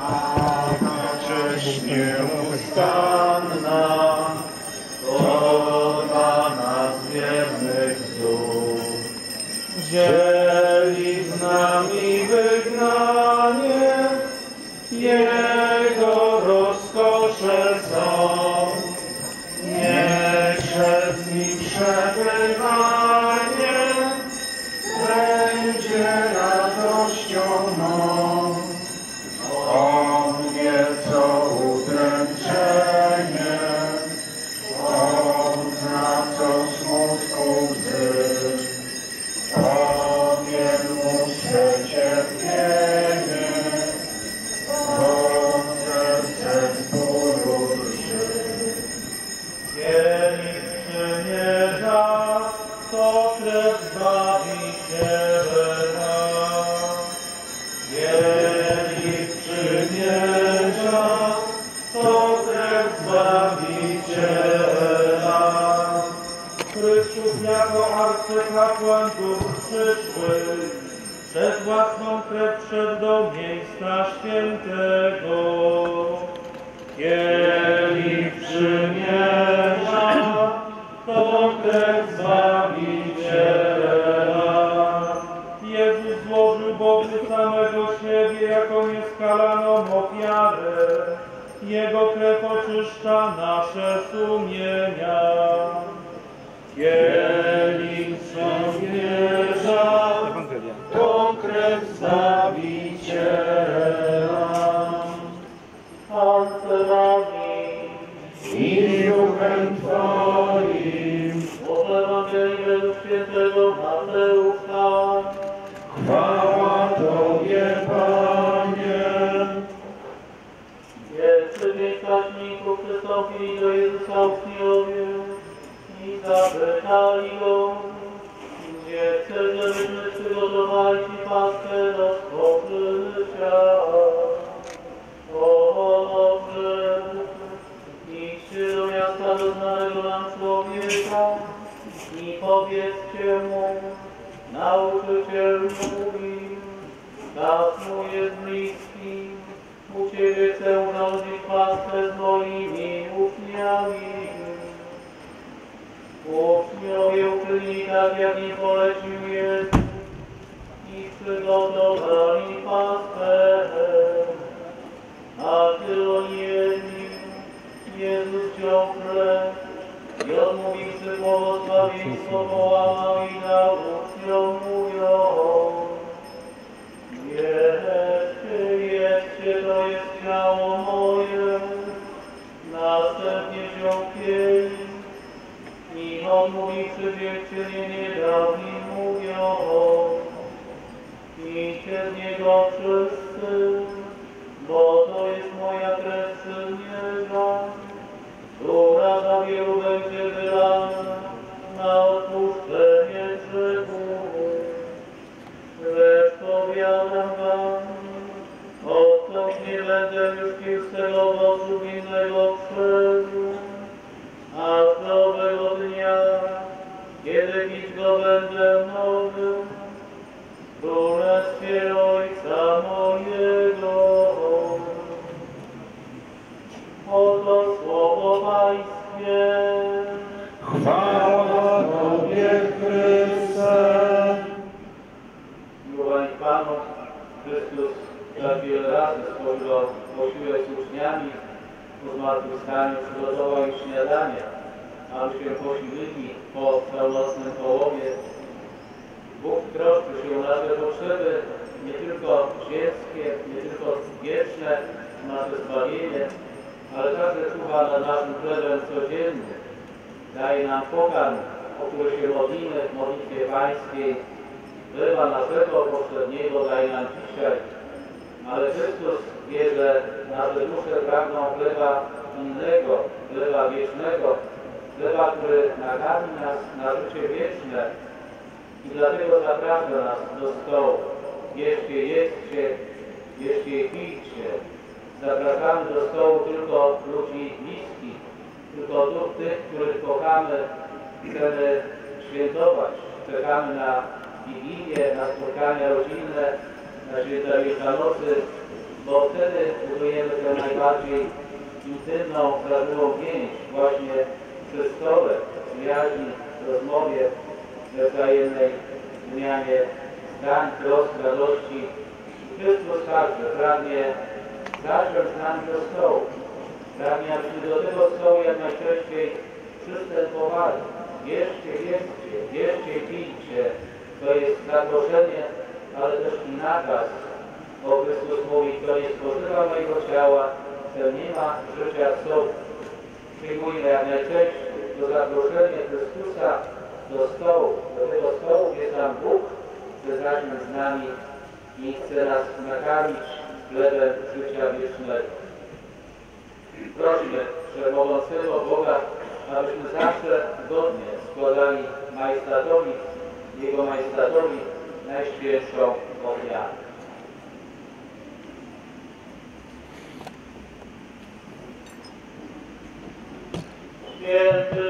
A cześć nieustanna, to dla nas wiernych. Dzieli z nami wygnanie, Chrystus jako arcykapłan tu przyszły, przez własną krew wszedł do miejsca świętego. Kielich przymierza, to krew Zbawiciela. Jezus złożył Bogu samego siebie jako nieskalaną ofiarę. Jego krew oczyszcza nasze sumienia. Uczniowie uczynili tak, jak im polecił przygotowali Paschę. A gdy oni jedli, Jezus wziął chleb i odmówiwszy błogosławieństwo połamał i dał uczniom mówiąc Jedzcie, jedzcie, to jest ciało moje. Następnie wziął kielich i odmówiwszy dziewczynie nie dał im niego wszyscy, bo to jest moja krew przymierza, która za wielu będzie wylana na odpuszczenie grzechów. Lecz powiadam wam, odtąd nie będę już pił z tego winnego krzewu, aż do owego dnia, kiedy pić go będę nowym, po zmartwychwstaniu przygotował ich śniadanie, abyśmy posiłki po całonocnym połowie. Bóg troszczy się o nasze potrzeby, nie tylko ziemskie, nie tylko wieczne, nasze zbawienie, ale także czuwa nad naszym chlebem codziennym. Daje nam pokarm, o który się modlimy w modlitwie pańskiej. Chleba naszego poprzedniego daje nam dzisiaj. Ale Chrystus wie, że nasze dusze pragną chleba innego, chleba wiecznego, chleba, który nakarmi nas na życie wieczne. I dlatego zaprasza nas do stołu. Jeszcie, jedzcie, jeszcie, pijcie. Zapraszamy do stołu tylko ludzi bliskich, tylko tych, których kochamy, chcemy świętować. Czekamy na Wigilię, na spotkania rodzinne, na święta Wielkanocy, bo wtedy budujemy tę najbardziej intymną, prawdziwą więź właśnie przy stole, przyjaźni, rozmowie, wzajemnej wymianie zdań, trosk, radości. Chrystus także pragnie zacząć z nami do stołu. Pragnie, abyśmy do tego stołu jak najczęściej przystępowali. Bierzcie, jedzcie, bierzcie, pijcie. To jest zaproszenie, ale też i nakaz. Bo Chrystus mówi, kto nie spożywa mojego ciała, ten nie ma życia w sobie. Przyjmujmy jak najczęściej to zaproszenie Chrystusa do stołu, do tego stołu, gdzie sam Bóg chce z nami i chce nas nakarmić chlebem życia wiecznego. Prośmy Wszechmogącego Boga, abyśmy zawsze godnie składali majestatowi, Jego majestatowi najświętszą ofiarę. Yeah.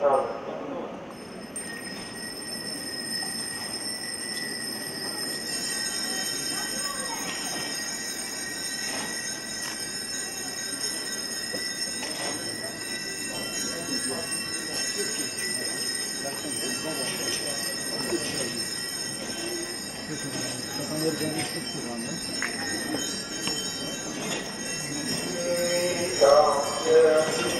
Yeah, yeah.